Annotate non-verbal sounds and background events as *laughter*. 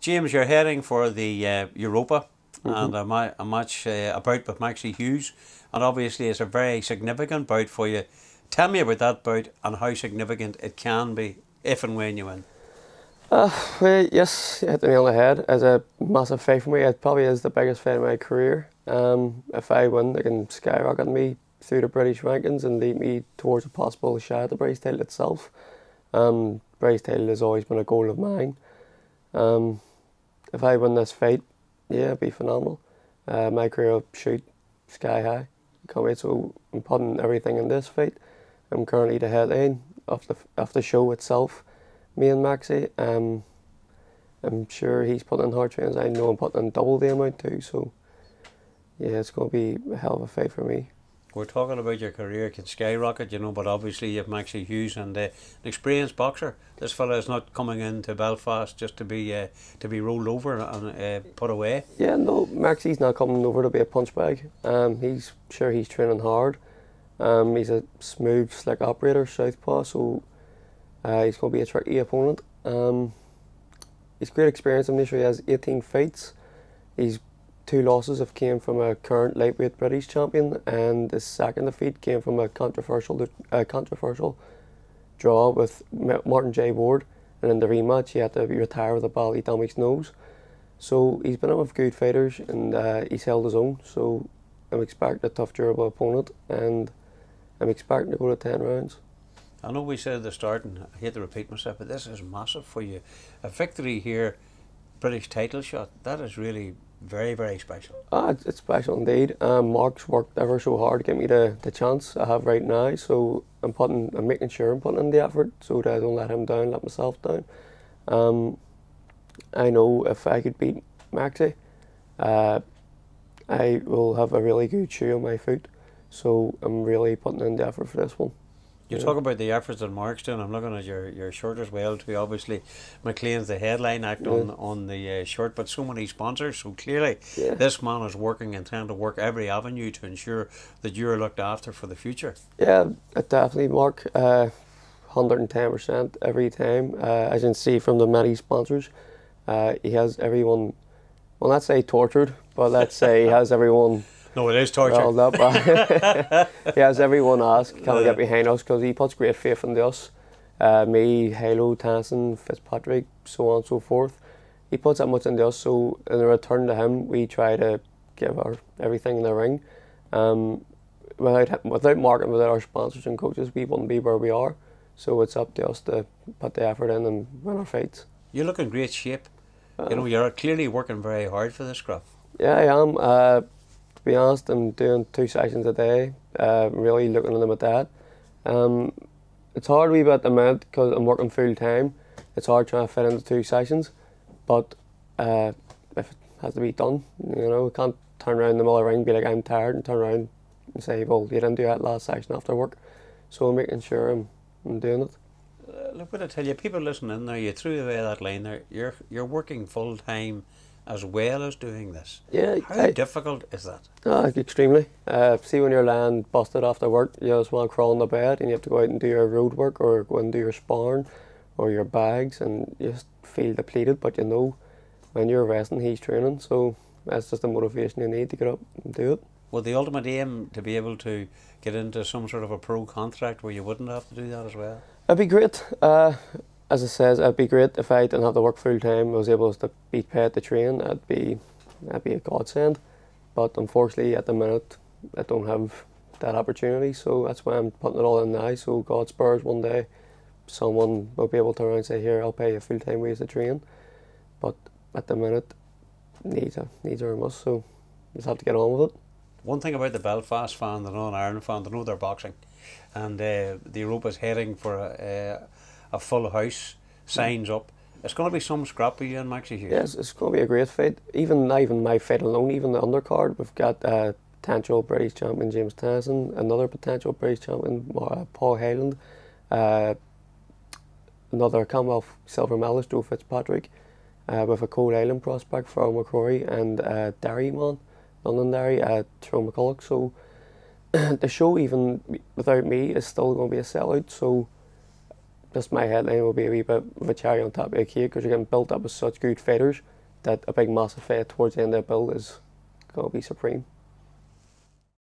James, you're heading for the uh, Europa Mm-hmm. and a, ma- a match uh, a bout with Maxi Hughes, and obviously it's a very significant bout for you. Tell me about that bout and how significant it can be if and when you win. Uh, well, yes, you hit the nail on the head. As a massive fight for me, it probably is the biggest fight of my career. Um, if I win, it can skyrocket me through the British rankings and lead me towards a possible shot at the British title itself. Um, British title has always been a goal of mine. Um, if I win this fight, yeah, it'd be phenomenal. Uh, my career will shoot sky high. Can't wait. So I'm putting everything in this fight. I'm currently the headline of the of the show itself. Me and Maxi. Um, I'm sure he's putting in hard trains. I know I'm putting in double the amount too. So yeah, it's going to be a hell of a fight for me. We're talking about your career can skyrocket, you know, but obviously you have Maxi Hughes and uh, an experienced boxer. This fella is not coming into Belfast just to be uh, to be rolled over and uh, put away. Yeah, no, Maxi's not coming over to be a punch bag. Um, he's sure he's training hard. Um, he's a smooth, slick operator, southpaw, so uh, he's going to be a tricky opponent. Um, he's great experience. I'm sure he has 18 fights. His two losses have came from a current lightweight British champion, and the second defeat came from a controversial, uh, controversial draw with Martin J. Ward. And in the rematch, he had to retire with a badly damaged nose. So he's been in with good fighters and uh, he's held his own. So I'm expecting a tough, durable opponent, and I'm expecting to go to 10 rounds. I know we said at the start, and I hate to repeat myself, but this is massive for you. A victory here, British title shot, that is really very, very special. Ah, it's, it's special indeed. Um, Mark's worked ever so hard to get me the, the chance I have right now. So I'm putting, I'm making sure I'm putting in the effort so that I don't let him down, let myself down. Um, I know if I could beat Maxi, uh, I will have a really good shoe on my foot. So I'm really putting in the effort for this one. You Yeah. talk about the efforts that Mark's doing. I'm looking at your, your shirt as well. To be obviously, McLean's the headline act on Yeah. on the uh, shirt, but so many sponsors. So clearly, Yeah. this man is working and trying to work every avenue to ensure that you're looked after for the future. Yeah, uh, definitely, Mark. Uh, 110% every time. Uh, as you can see from the many sponsors, uh, he has everyone, well, let's say tortured, but let's say he *laughs* has everyone No, it is torture. riled up. he has everyone ask, can we get behind us? Because he puts great faith into us. Uh, me, Hyland, Tennyson, Fitzpatrick, so on and so forth. He puts that much into us, so in return to him, we try to give our everything in the ring. Um, without without Mark and without our sponsors and coaches, we wouldn't be where we are. So it's up to us to put the effort in and win our fights. You look in great shape. You know, you're clearly working very hard for this scruff. Yeah, I am. Uh, be honest, I'm doing two sessions a day. Uh, really looking at them at that. Um, it's hard a wee bit at the minute because I'm working full time. It's hard trying to fit into two sessions, but uh, if it has to be done, you know, I can't turn around in the middle of the ring be like I'm tired and turn around and say, well, you didn't do that last session after work. So I'm making sure I'm, I'm doing it. Uh, look what I tell you, people listening now, you threw away that line there. You're you're working full time as well as doing this. Yeah, How I- difficult is that? Ah, extremely. Uh, see, when you're lying busted after work, you just want to crawl in the bed and you have to go out and do your road work or go and do your sparring or your bags and you just feel depleted. But you know, when you're resting, he's training. So that's just the motivation you need to get up and do it. Well, the ultimate aim to be able to get into some sort of a pro contract where you wouldn't have to do that as well. It'd be great. Uh, as I says, it'd be great if I didn't have to work full time. I was able to be paid to train. That'd be that'd be a godsend. But unfortunately, at the minute, I don't have that opportunity. So that's why I'm putting it all in the now. So God spurs one day, someone will be able to and say, "Here, I'll pay you full time wage to train." But at the minute, needs a needs are a must. So just have to get on with it. One thing about the Belfast fan, the non Ireland fan, they know they're boxing, and uh, the Europa's heading for a, a, a full house. Signs up. It's going to be some scrap with you and Maxi Hughes. Yes, it's going to be a great fight. Even not even my fight alone, even the undercard, we've got uh, potential British champion James Tennyson, another potential British champion uh, Paul Hyland, uh, another Commonwealth silver medalist Joe Fitzpatrick, uh, with a Cold Island prospect Feargal McCrory, and uh, Derry man, London Derry, uh, Tyrone McCullagh. So *clears throat* the show, even without me, is still going to be a sellout. So just my headline will be a wee bit of a cherry on top of the cake because you're getting built up with such good fighters that a big massive fight towards the end of the build is going to be supreme.